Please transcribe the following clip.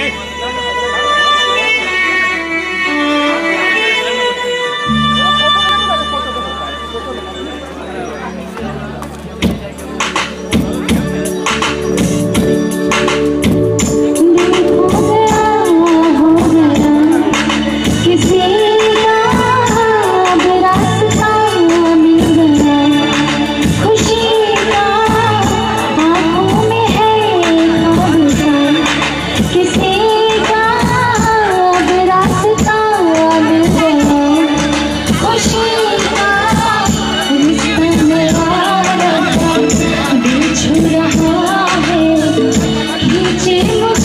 え。tiempo